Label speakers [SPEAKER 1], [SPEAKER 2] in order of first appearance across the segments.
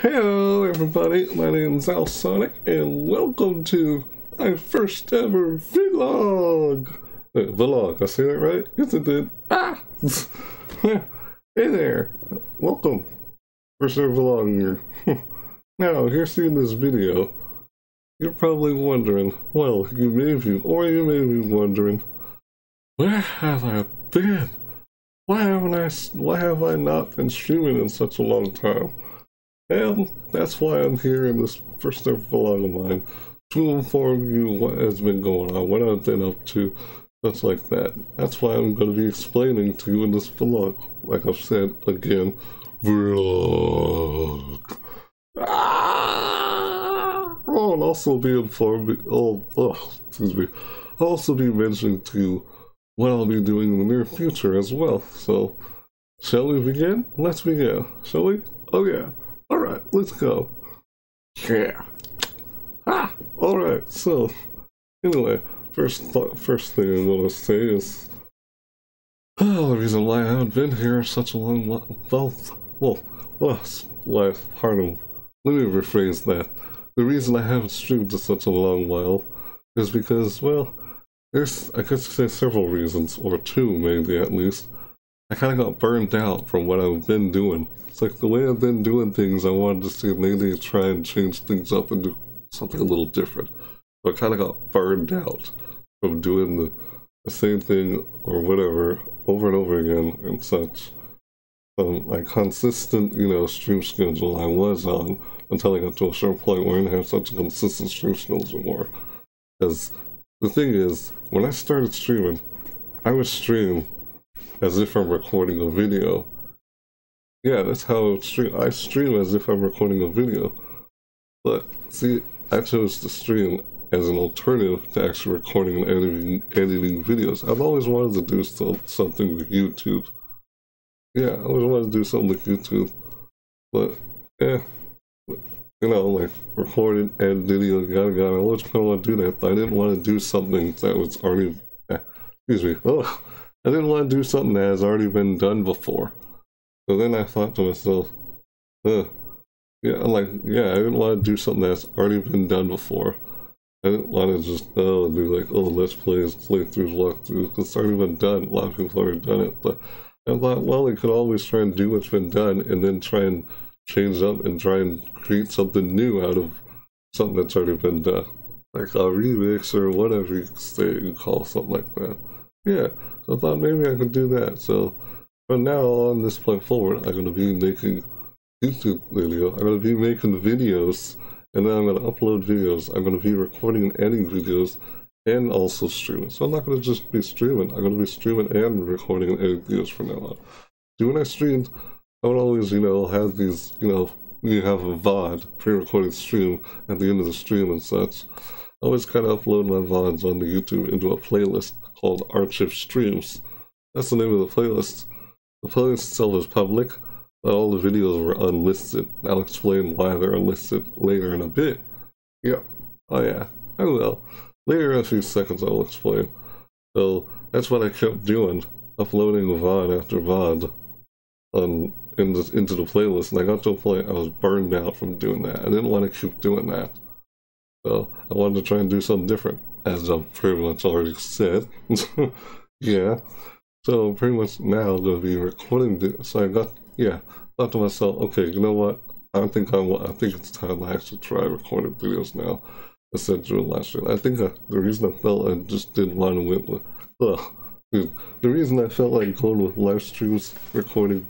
[SPEAKER 1] Hello everybody, my name is Alsonic and welcome to my first ever vlog. Wait, vlog, I say that right? Yes I did. Ah! hey there, welcome. First ever vlog here. now, if you're seeing this video, you're probably wondering, well, you may be, or you may be wondering, where have I been? Why haven't I, why have I not been streaming in such a long time? And that's why I'm here in this first ever vlog of mine to inform you what has been going on, what I've been up to, such like that. That's why I'm going to be explaining to you in this vlog. Like I've said again, vlog. Ah! Oh, and also be informing, oh, oh, excuse me, I'll also be mentioning to you what I'll be doing in the near future as well. So, shall we begin? Let's begin, shall we? Oh yeah. Alright, let's go. Yeah. Ah! Alright, so, anyway, first th first thing I'm gonna say is, oh, the reason why I haven't been here such a long while, well, well, well, why, pardon, let me rephrase that. The reason I haven't streamed in such a long while is because, well, there's, I could say several reasons, or two maybe at least. I kind of got burned out from what I've been doing. It's like the way I've been doing things, I wanted to see maybe try and change things up and do something a little different. But I kind of got burned out from doing the, the same thing or whatever over and over again and such. Um, like consistent, you know, stream schedule I was on until I got to a certain point where I didn't have such a consistent stream schedule anymore. Because the thing is, when I started streaming, I was streaming as if I'm recording a video. Yeah, that's how stream. I stream as if I'm recording a video. But see, I chose to stream as an alternative to actually recording and editing, editing videos. I've always wanted to do so, something with YouTube. Yeah, I always wanted to do something with YouTube. But, yeah, you know, like recording, edit video, yada yada. I always kind of want to do that, but I didn't want to do something that was already, eh, excuse me, oh, I didn't want to do something that has already been done before. So then I thought to myself, uh, yeah, I'm like, yeah, I didn't want to do something that's already been done before. I didn't want to just oh, do like, oh, let's plays, playthroughs, walkthroughs, because it's already been done. A lot of people have already done it. But I thought, well, we could always try and do what's been done and then try and change up and try and create something new out of something that's already been done. Like a remix or whatever you say you call something like that. Yeah, so I thought maybe I could do that. So from now on this point forward, I'm going to be making YouTube video. I'm going to be making videos and then I'm going to upload videos. I'm going to be recording and editing videos and also streaming. So I'm not going to just be streaming. I'm going to be streaming and recording and editing videos from now on. See, when I streamed, I would always, you know, have these, you know, you have a VOD, pre-recorded stream at the end of the stream and such. I always kind of upload my VODs on the YouTube into a playlist called Archive Streams. That's the name of the playlist. The playlist itself is public, but all the videos were unlisted. I'll explain why they're unlisted later in a bit. Yeah. Oh yeah, I will. Later in a few seconds I'll explain. So that's what I kept doing, uploading VOD after VOD on in the, into the playlist, and I got to a point I was burned out from doing that. I didn't want to keep doing that. So I wanted to try and do something different, as I've pretty much already said. yeah. So pretty much now I'm to be recording this. So I got, yeah, thought to myself, okay, you know what? I think I, I think it's time I actually try recording videos now instead of doing live stream. I think I, the reason I felt I just didn't want to went with, ugh, dude, the reason I felt like going with live streams, recording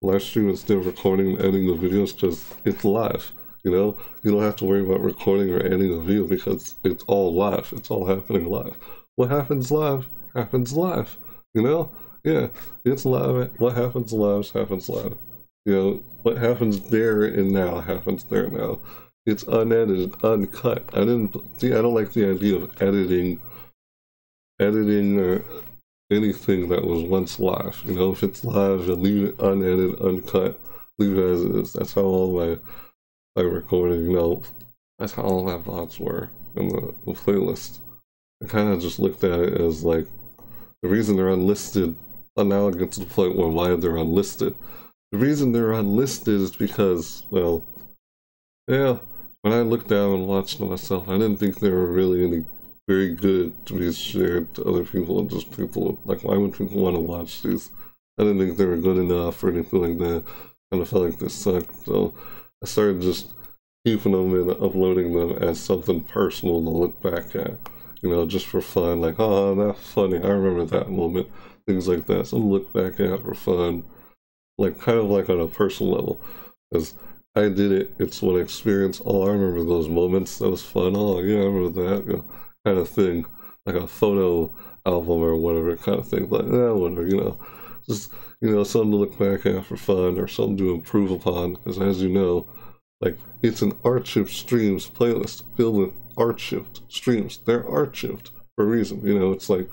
[SPEAKER 1] live stream instead of recording and editing the videos because it's live. You know, you don't have to worry about recording or editing a video because it's all live. It's all happening live. What happens live happens live. You know, yeah, it's live. What happens live happens live. You know, what happens there and now happens there now. It's unedited, uncut. I didn't see. I don't like the idea of editing, editing or anything that was once live. You know, if it's live, leave it unedited, uncut, leave it as it is. That's how all my my recording, you know, that's how all my VODs were in the, the playlist. I kind of just looked at it as like the reason they're unlisted. And now to the point where why they're unlisted. The reason they're unlisted is because, well, yeah, when I looked down and watched myself, I didn't think they were really any very good to be shared to other people and just people like why would people want to watch these? I didn't think they were good enough or anything like that. Kind of felt like this sucked, so I started just keeping them and uploading them as something personal to look back at. You know, just for fun, like, oh, that's funny. I remember that moment. Things like that. Some look back at for fun, like kind of like on a personal level. Because I did it, it's one experience. Oh, I remember those moments. That was fun. Oh, yeah, I remember that. You know, kind of thing. Like a photo album or whatever kind of thing. Like, yeah, whatever, you know. Just, you know, something to look back at for fun or something to improve upon. Because as you know, like, it's an Archived Streams playlist filled with Archived streams. They're archived for a reason. You know, it's like,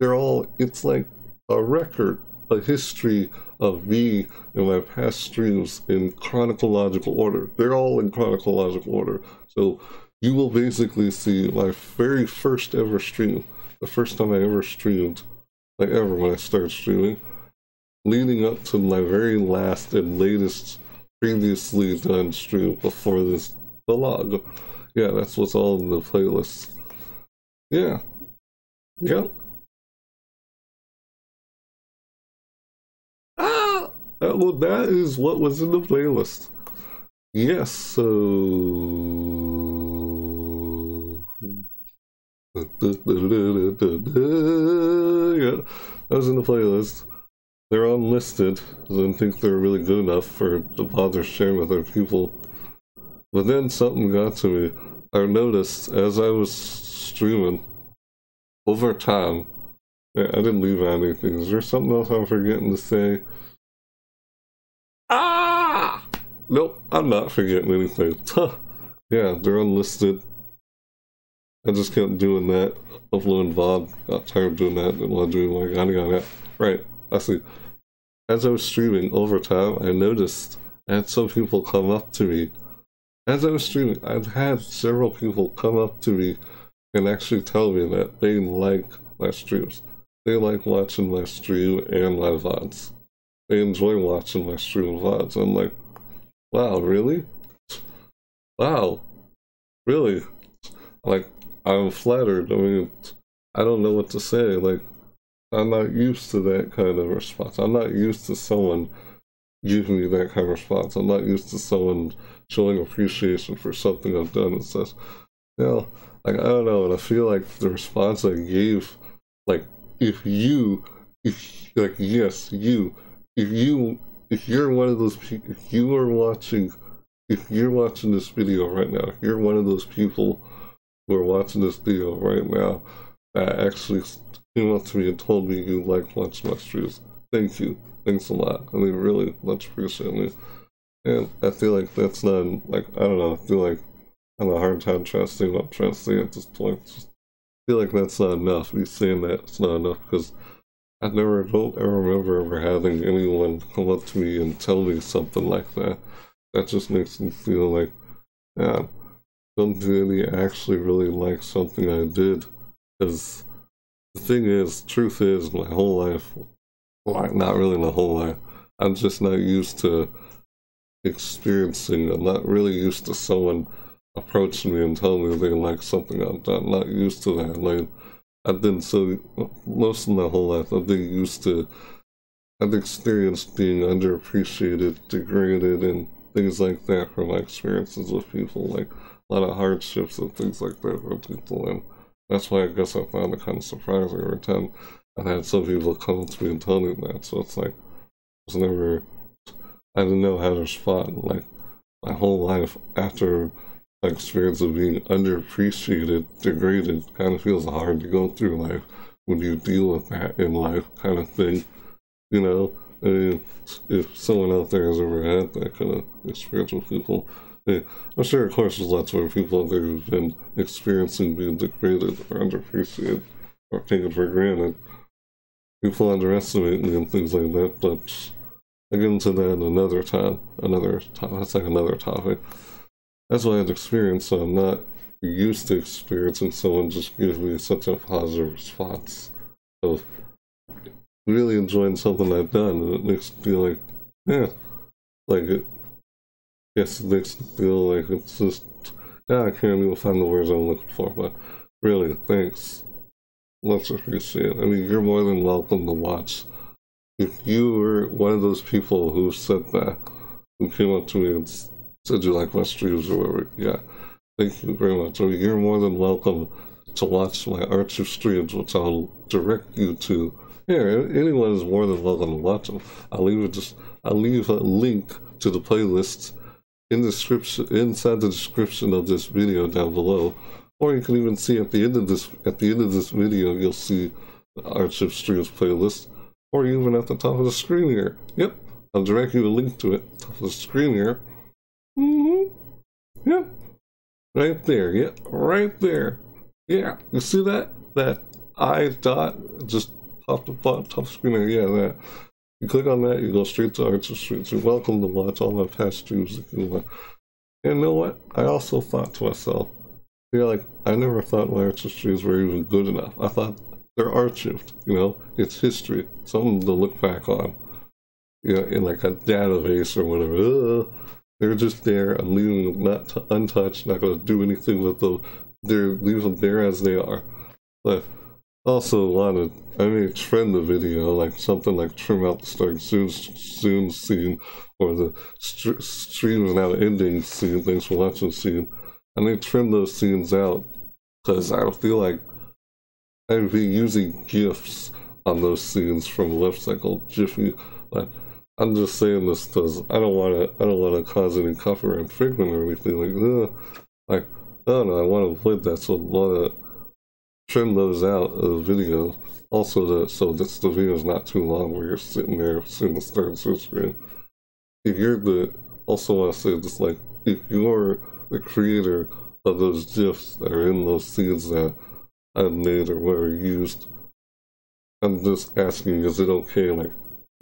[SPEAKER 1] they're all, it's like a record, a history of me and my past streams in chronological order. They're all in chronological order. So you will basically see my very first ever stream, the first time I ever streamed, like ever when I started streaming, leading up to my very last and latest previously done stream before this vlog. Yeah, that's what's all in the playlist. Yeah. Yep. Ah! Well, that is what was in the playlist. Yes, so... yeah, that was in the playlist. They're unlisted. I don't think they're really good enough for to bother sharing with other people. But then something got to me. I noticed as I was streaming over time. I didn't leave out anything. Is there something else I'm forgetting to say? Ah! Nope, I'm not forgetting anything. yeah, they're unlisted. I just kept doing that. Uploading VOD. Got tired of doing that. Didn't want to do like yada yada. Right. I see as I was streaming over time, I noticed I had some people come up to me. As I was streaming, I've had several people come up to me and actually tell me that they like my streams. They like watching my stream and my VODs. They enjoy watching my stream and VODs. I'm like, wow, really? Wow, really? Like, I'm flattered. I mean, I don't know what to say. Like, I'm not used to that kind of response. I'm not used to someone giving me that kind of response. I'm not used to someone showing appreciation for something I've done and says, you know, like, I don't know, and I feel like the response I gave, like, if you, if, like, yes, you, if you, if you're one of those people, if you are watching, if you're watching this video right now, if you're one of those people who are watching this video right now, that actually came up to me and told me you like lunch streams. Thank you. Thanks a lot. I mean, really much appreciated. And I feel like that's not, like, I don't know, I feel like I have a hard time trusting what I'm trying to say at this point. Just feel like that's not enough. Me saying that it's not enough because I never, don't ever remember ever having anyone come up to me and tell me something like that. That just makes me feel like, yeah, don't really actually really like something I did because the thing is, truth is, my whole life, well, not really my whole life, I'm just not used to experiencing, I'm not really used to someone approaching me and telling me they like something. I'm not used to that. Like, I've been so, most of my whole life, I've been used to, I've experienced being underappreciated, degraded, and things like that from my experiences with people, like a lot of hardships and things like that with people. And that's why I guess I found it kind of surprising every time I had some people come to me and tell me that. So it's like, I was never, I didn't know how to respond. Like, my whole life after my experience of being underappreciated, degraded, kind of feels hard to go through life when you deal with that in life kind of thing. You know, I mean, if someone out there has ever had that kind of experience with people, yeah, I'm sure, of course, there's lots of people out there who've been experiencing being degraded or underappreciated or taken for granted. People underestimate me and things like that, but I get into that another time. Another topic. That's like another topic. That's what I've experienced, so I'm not used to experiencing someone just give me such a positive response of really enjoying something I've done, and it makes me feel like, yeah, like it, yes, it makes me feel like it's just, yeah, I can't even find the words I'm looking for, but really, thanks. Much appreciated. I mean, you're more than welcome to watch. If you were one of those people who said that, who came up to me and said you like my streams or whatever, yeah, thank you very much. I mean, you're more than welcome to watch my Archer streams, which I'll direct you to. Here, anyone is more than welcome to watch them. I'll leave just, I'll leave a link to the playlist in the description inside the description of this video down below. Or you can even see at the end of this at the end of this video you'll see the Archive Streams playlist. Or even at the top of the screen here. Yep. I'll direct you a link to it. Top of the screen here. Mm-hmm. Yep. Right there, Yep, right there. Yeah, you see that? That I dot just top the top, top screen there, yeah, that. You click on that, you go straight to Archer Streams. You're welcome to watch all my past streams if you want. And you know what? I also thought to myself, yeah, like, I never thought my Archer Streams were even good enough. I thought they're archived, you know? It's history, something to look back on. You know, in like a database or whatever. they're just there. I'm leaving them not untouched, not going to do anything with them. They're leaving them there as they are. But also wanted, I may trim the video, like something like trim out the starting soon, soon scene, or the st stream is now ending scene, thanks for watching scene. I may trim those scenes out, because I don't feel like I'd be using GIFs on those scenes from Left Cycle Jiffy, but I'm just saying this because I don't want to, I don't want to cause any copyright infringement or anything like that. Like, I don't know, I want to avoid that, so I want to trim those out of the video. Also, the, so this the video is not too long where you're sitting there seeing the start and screen. If you're the, also want to say this, like, if you're the creator of those GIFs that are in those scenes that I made or were used, I'm just asking, is it okay? Like,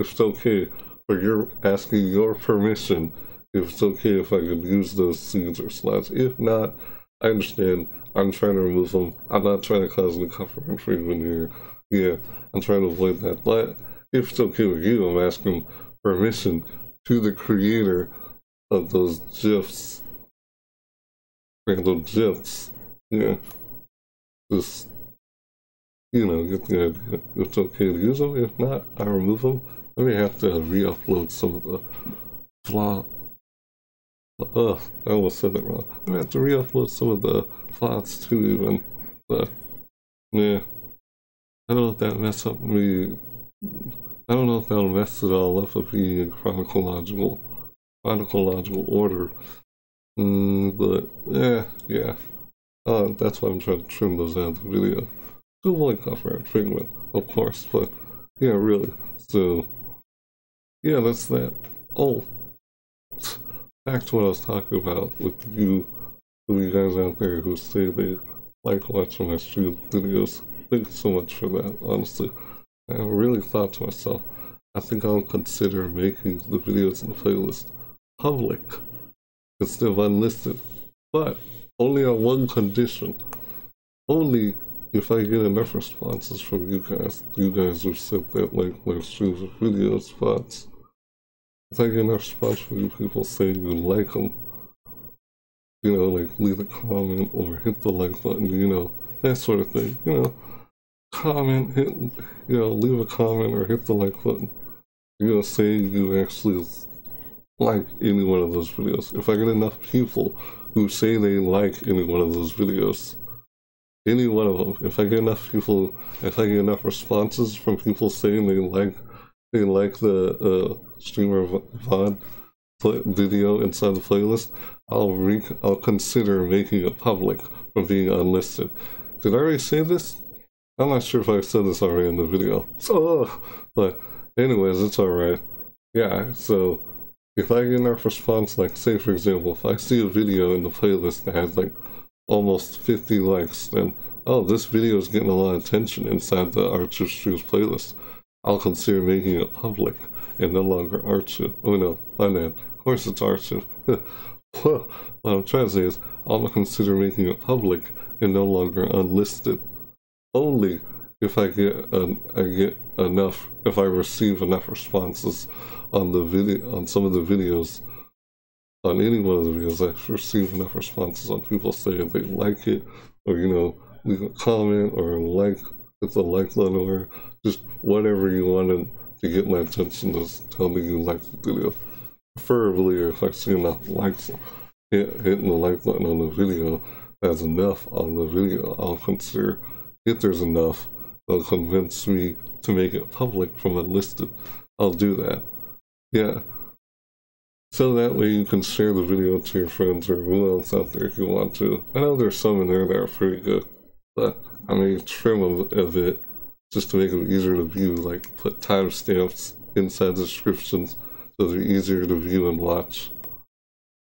[SPEAKER 1] if it's okay, but you're asking your permission if it's okay if I could use those scenes or slides. If not, I understand. I'm trying to remove them. I'm not trying to cause any copyright infringement here. Yeah, I'm trying to avoid that. But if it's okay with you, I'm asking permission to the creator of those GIFs. Random GIFs. Yeah. Just, you know, get the idea. It's okay to use them. If not, I remove them. I may have to re-upload some of the flaw Ugh, I almost said that wrong. I may have to re-upload some of the plots too even. But yeah. I don't know if that mess up me I don't know if that'll mess it all up if being in chronological chronological order. Mm, but yeah, yeah. Uh, that's why I'm trying to trim those out of the video. To avoid copyright infringement, of course, but yeah, really. So yeah, that's that. Oh back to what I was talking about with you, you guys out there who say they like watching my stream videos. Thank you so much for that, honestly. I really thought to myself, I think I'll consider making the videos in the playlist public instead of unlisted. But only on one condition. Only if I get enough responses from you guys. You guys who said that like my streams or videos, but if I get enough response from you people saying you like them, you know, like leave a comment or hit the like button, you know, that sort of thing, you know, comment, hit, you know, leave a comment or hit the like button, you know, saying you actually like any one of those videos. If I get enough people who say they like any one of those videos, any one of them, if I get enough people, if I get enough responses from people saying they like they like the uh, streamer VOD video inside the playlist, I'll re I'll consider making it public from being unlisted. Did I already say this? I'm not sure if I said this already in the video. So, but anyways, it's alright. Yeah, so if I get enough response, like say for example, if I see a video in the playlist that has like almost 50 likes, then oh, this video is getting a lot of attention inside the Archer Streams playlist. I'll consider making it public and no longer archive. Oh no, my bad. Of course it's archive. what I'm trying to say is I'll consider making it public and no longer unlisted. Only if I get an, I get enough if I receive enough responses on the video on some of the videos on any one of the videos, I've received enough responses on people saying they like it, or you know, leave a comment or like it's a like button or just whatever you wanted to get my attention to tell me you like the video. Preferably, if I see enough likes, hit, hitting the like button on the video, that's enough on the video. I'll consider if there's enough, they'll convince me to make it public from unlisted. I'll do that. Yeah. So that way you can share the video to your friends or who else out there if you want to. I know there's some in there that are pretty good, but I may trim a, a bit just to make it easier to view, like put timestamps inside descriptions so they're easier to view and watch.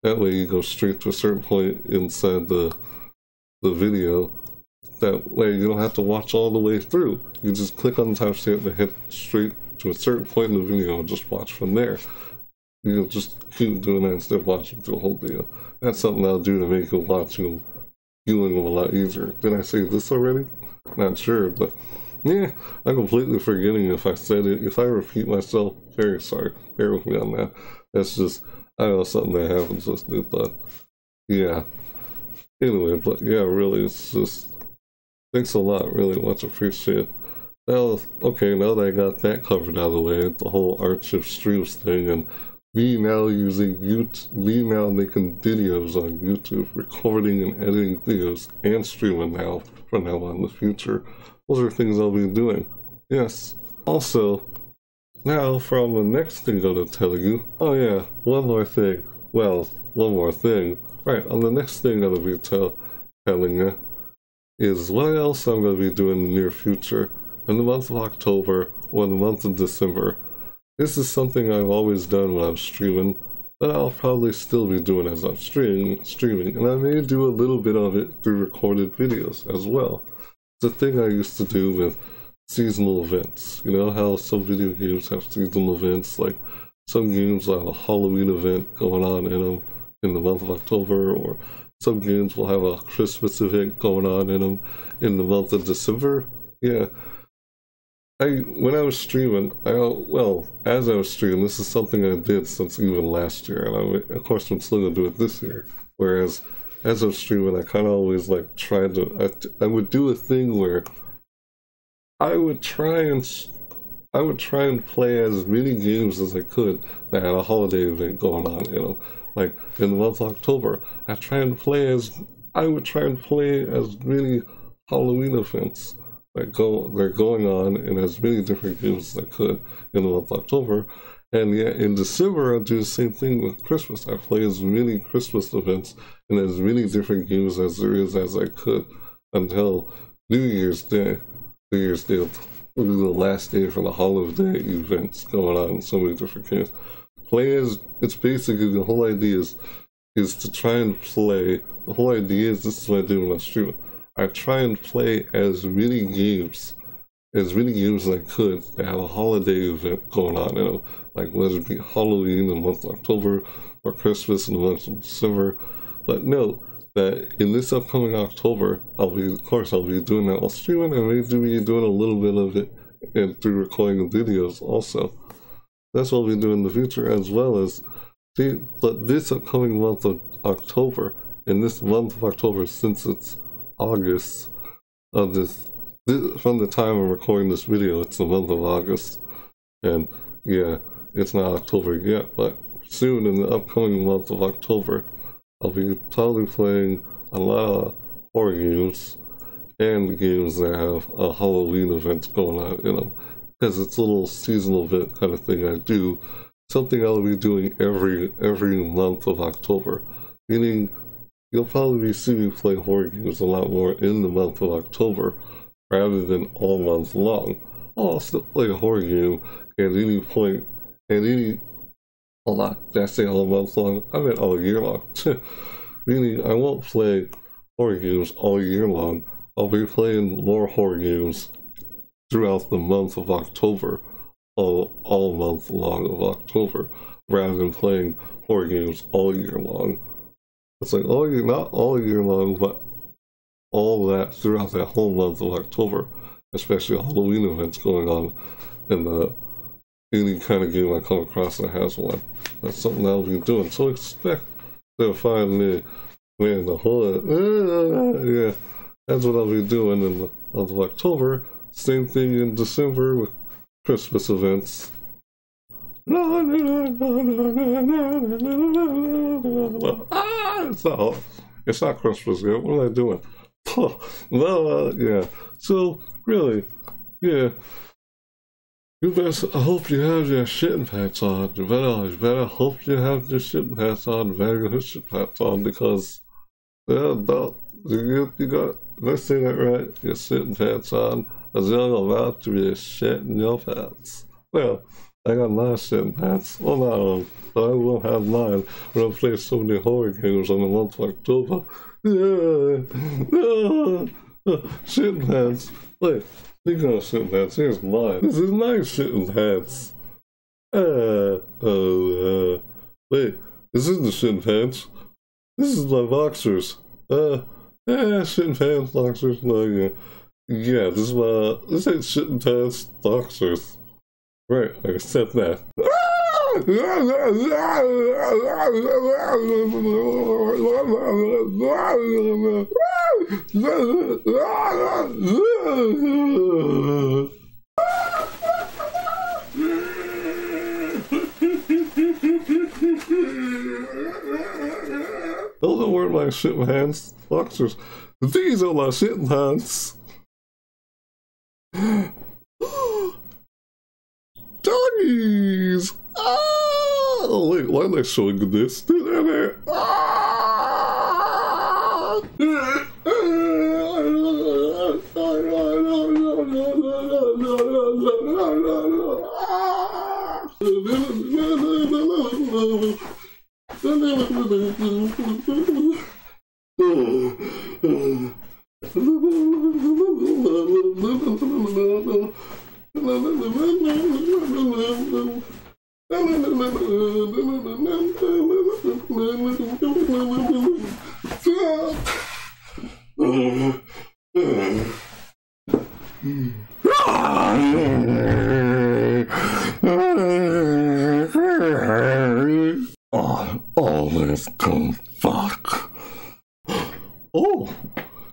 [SPEAKER 1] That way you go straight to a certain point inside the the video. That way you don't have to watch all the way through. You just click on the timestamp and hit straight to a certain point in the video and just watch from there. You'll just keep doing that instead of watching through the whole video. That's something I'll do to make it watching viewing a lot easier. Did I say this already? Not sure, but yeah, I'm completely forgetting if I said it. If I repeat myself, very sorry. Bear with me on that. That's just, I know something that happens with me, but yeah. Anyway, but yeah, really, it's just, thanks a lot, really much appreciate Well, okay, now that I got that covered out of the way, the whole Archive Streams thing, and me now using YouTube, me now making videos on YouTube, recording and editing videos, and streaming now, from now on in the future. Those are things I'll be doing. Yes. Also, now from the next thing I'm to tell you, oh yeah, one more thing. Well, one more thing. Right, on the next thing I'm to be tell telling you is what else I'm going to be doing in the near future in the month of October or the month of December. This is something I've always done when I'm streaming, but I'll probably still be doing as I'm streaming, streaming, and I may do a little bit of it through recorded videos as well. It's a thing I used to do with seasonal events. You know how some video games have seasonal events, like some games will have a Halloween event going on in them in the month of October, or some games will have a Christmas event going on in them in the month of December. Yeah, I when I was streaming, I well as I was streaming, this is something I did since even last year, and I of course I'm still gonna do it this year. Whereas as I was streaming, I kind of always like tried to I, I would do a thing where I would try and I would try and play as many games as I could that had a holiday event going on. You know, like in the month of October, I try and play as I would try and play as many Halloween events that go they're going on in as many different games as I could in the month of October. And yet in December, I do the same thing with Christmas. I play as many Christmas events and as many different games as there is as I could until New Year's Day. New Year's Day will be the last day for the holiday events going on in so many different games. Play as it's basically the whole idea is is to try and play. The whole idea is this is what I do when I stream. I try and play as many games, as many games as I could that have a holiday event going on you know, Like whether it be Halloween in the month of October or Christmas in the month of December. But note that in this upcoming October, I'll be, of course, I'll be doing that while streaming and maybe be doing a little bit of it and through recording videos also. That's what be doing in the future as well as see, but this upcoming month of October, in this month of October, since it's August of this, this, from the time I'm recording this video, it's the month of August. And yeah, it's not October yet, but soon in the upcoming month of October, I'll be probably playing a lot of horror games and games that have a Halloween event going on in them. Because it's a little seasonal event kind of thing I do. Something I'll be doing every every month of October. Meaning you'll probably see me play horror games a lot more in the month of October rather than all month long. I'll still play a horror game at any point, at any, a lot, did I say all month long? I meant all year long. Meaning I won't play horror games all year long. I'll be playing more horror games throughout the month of October, all, all month long of October, rather than playing horror games all year long. It's like all year, not all year long, but all that throughout that whole month of October, especially Halloween events going on in the any kind of game I come across that has one. That's something I'll be doing. So expect They'll find me in the hood. Uh, yeah, that's what I'll be doing in the month of October. Same thing in December with Christmas events. Ah, it's not, it's not Christmas yet. What am I doing? uh, yeah. So, really, yeah. You best I hope you have your shitting pants on. You better, you better hope you have your shitting pants on. Your shitting pants on because, yeah, don't, you, you got, let's say that right, your shitting pants on as you're about to be shitting your pants. Well, I got my shitting pants. Not on, I will have mine when I play so many horror games on the month of October. Yeah, yeah, shitting pants. Wait. Speaking of shitting pants, here's mine. This is my shitting pants. Uh, oh, uh, wait, this isn't the shitting pants. This is my boxers. Uh, yeah, shitting pants, boxers, no, yeah. Yeah, this is my, this ain't shitting pants, boxers. Right, I said that. Those are weren't my shit hands, boxers. These are my shit hands. Doggies! Oh, wait, why am I showing this? Ah! Fuck. Oh,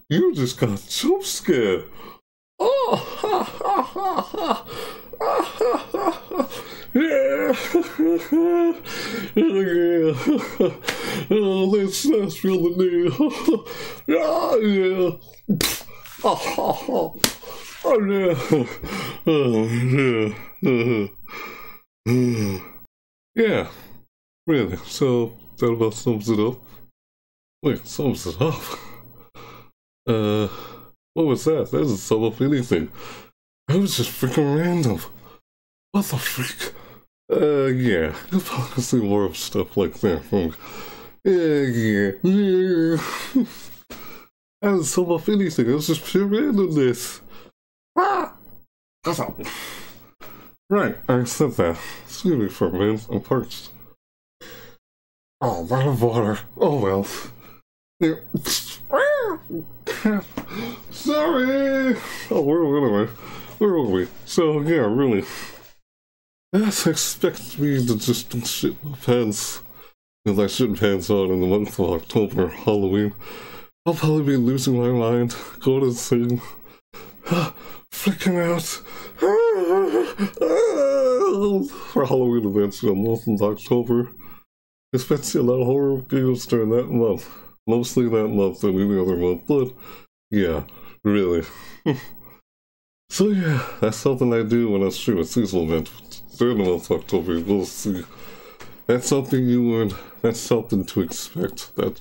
[SPEAKER 1] you just got jump scared. Oh, ha, ha, ha, ha. Ah, ha, ha, ha. Yeah. Oh, yeah, yeah. Yeah. Yeah. yeah. Really? So that about sums it up? Wait, sums it up? Uh, what was that? That doesn't sum up anything. That was just freaking random. What the freak? Uh, yeah, you'll probably see more of stuff like that from. Yeah, yeah, yeah. That doesn't sum up anything. It was just pure randomness. Ah! What's up? Right, I said that. Excuse me for a minute. I'm parched. Oh, a lot of water. Oh well. Yeah. Sorry. Oh, were we? Where were we? So yeah, really. Yes, expect me to just shit my pants. Because I shit pants on in the month of October, Halloween. I'll probably be losing my mind, going insane, freaking out. For Halloween events in the month of October. Especially a lot of horror games during that month. Mostly that month than any other month, but yeah, really. so yeah, that's something I do when I stream a seasonal event during the month of October. We'll see. That's something you would, that's something to expect. That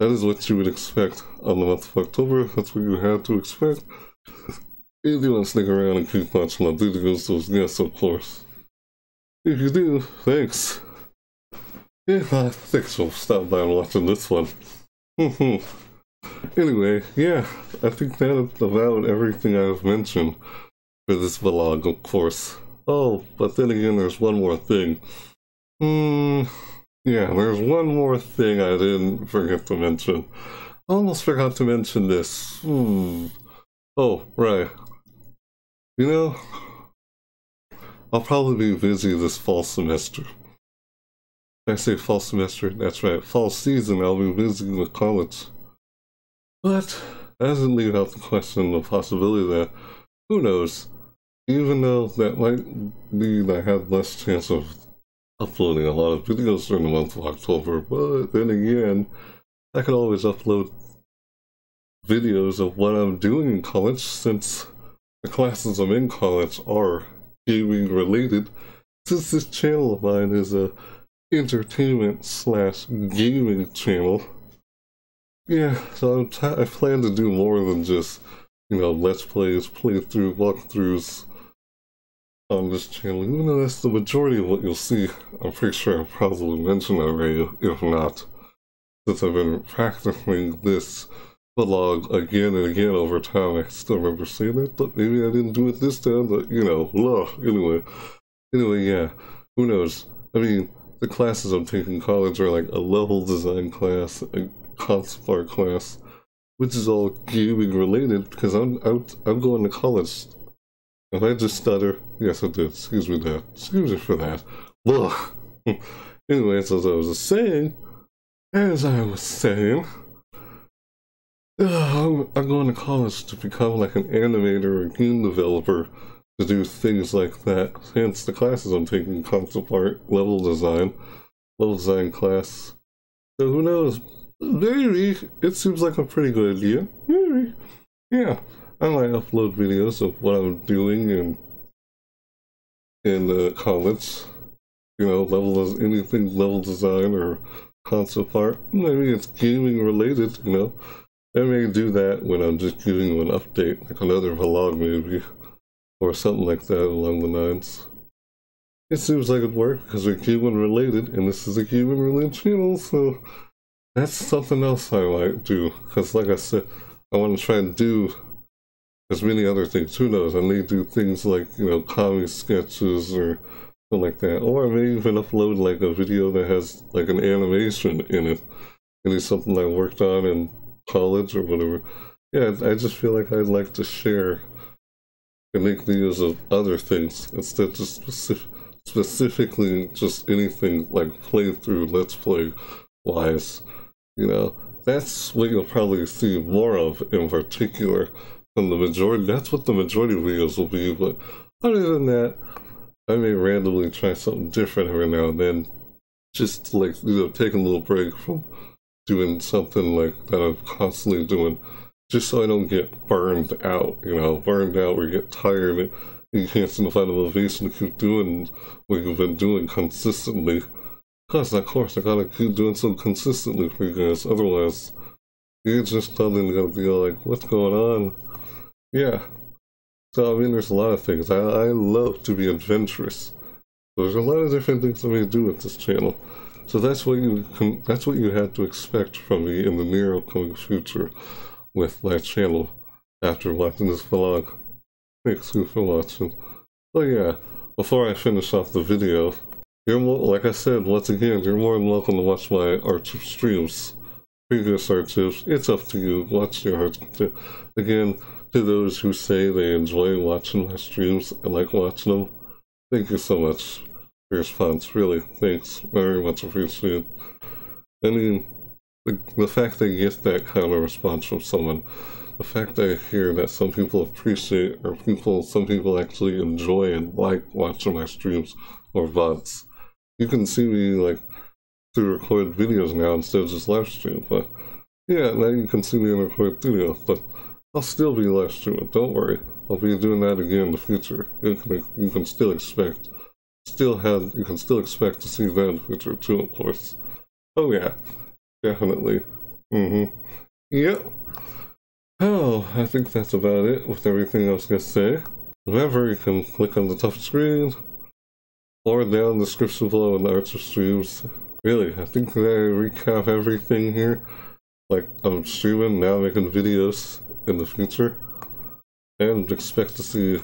[SPEAKER 1] That is what you would expect on the month of October. That's what you had to expect. If you want to stick around and keep watching my videos, those yes, of course. If you do, thanks. If yeah, thanks for stopping by and watching this one. Hmm, hmm. Anyway, yeah, I think that about everything I've mentioned for this vlog, of course. Oh, but then again, there's one more thing. Hmm, yeah, there's one more thing I didn't forget to mention. I almost forgot to mention this. Hmm. Oh, right. You know, I'll probably be busy this fall semester. I say fall semester, that's right, fall season, I'll be busy with college. But that doesn't leave out the question, the possibility that, who knows, even though that might mean I have less chance of uploading a lot of videos during the month of October, but then again, I can always upload videos of what I'm doing in college since the classes I'm in college are gaming related. Since this channel of mine is a entertainment slash gaming channel, yeah, so i plan to do more than just, you know, let's plays, playthrough, walkthroughs on this channel, even though that's the majority of what you'll see. I'm pretty sure I've probably mentioned already, if not, since I've been practicing this vlog again and again over time. I still remember saying it, but maybe I didn't do it this time, but you know, ugh, anyway. Anyway, yeah, who knows? I mean, the classes I'm taking in college are like a level design class, concept art class, which is all gaming related because I'm out, I'm going to college. If I just stutter, yes I did. Excuse me that. Excuse me for that. Ugh. Anyways, as I was saying, as I was saying, uh, I'm, I'm going to college to become like an animator or game developer to do things like that. Hence the classes I'm taking, concept art, level design, level design class. So who knows? Maybe it seems like a pretty good idea. Maybe. Yeah. I might upload videos of what I'm doing and in the comments. You know, level as anything level design or concept art. Maybe it's gaming related, you know. I may do that when I'm just giving you an update, like another vlog maybe, or something like that along the lines. It seems like it'd work because we're human related, and this is a human related channel, so that's something else I might do. Because like I said, I want to try and do as many other things. Who knows? I may do things like, you know, comic sketches or something like that. Or I may even upload like a video that has like an animation in it. It is something I worked on in college or whatever. Yeah, I just feel like I'd like to share and make videos of other things instead of just specific, specifically just anything like playthrough, let's play wise. You know, that's what you'll probably see more of in particular from the majority. That's what the majority of videos will be, but other than that, I may randomly try something different every now and then. Just like, you know, take a little break from doing something like that I'm constantly doing just so I don't get burned out, you know, burned out or get tired you can't seem to find the motivation to keep doing what you've been doing consistently. Because, of course, I gotta keep doing so consistently for you guys, otherwise, you're just suddenly gonna be like, what's going on? Yeah. So, I mean, there's a lot of things. I, I love to be adventurous. There's a lot of different things I may do with this channel. So that's what you can, that's what you have to expect from me in the near upcoming future with my channel after watching this vlog. Thanks you for watching. So yeah, before I finish off the video, you're more, like I said, once again, you're more than welcome to watch my Archer streams. Previous Archers, it's up to you. Watch your heart's Again, to those who say they enjoy watching my streams and like watching them, thank you so much for your response. Really, thanks. Very much appreciated. I mean, the, the fact that get that kind of response from someone, the fact that I hear that some people appreciate, or people, some people actually enjoy and like watching my streams or VODs. You can see me, like, through recorded videos now instead of just live stream, but yeah, now you can see me in recorded video, but I'll still be live streaming, don't worry. I'll be doing that again in the future. You can, you can still expect still have you can still expect to see that feature too, of course. Oh yeah, definitely. Mm-hmm. Yep. Oh, I think that's about it with everything I was gonna say. Remember, you can click on the top screen or down the description below in the Archer Streams. Really, I think that I recap everything here. Like, I'm streaming, now making videos in the future. And expect to see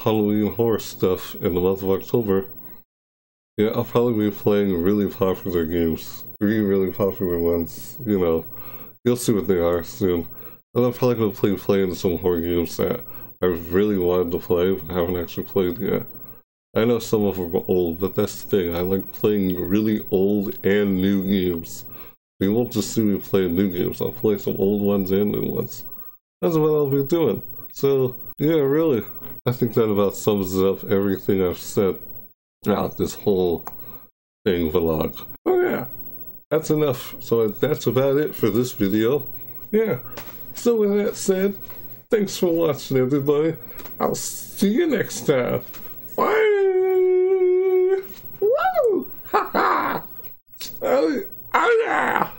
[SPEAKER 1] Halloween horror stuff in the month of October. Yeah, I'll probably be playing really popular games. Three really popular ones, you know. You'll see what they are soon. And I'm probably going to play playing some horror games that I really wanted to play but haven't actually played yet. I know some of them are old, but that's the thing. I like playing really old and new games. You won't just see me play new games. I'll play some old ones and new ones. That's what I'll be doing. So, yeah, really. I think that about sums up everything I've said throughout this whole thing vlog. Oh yeah, that's enough. So that's about it for this video. Yeah. So with that said, thanks for watching everybody. I'll see you next time. Bye! Oh, oh yeah!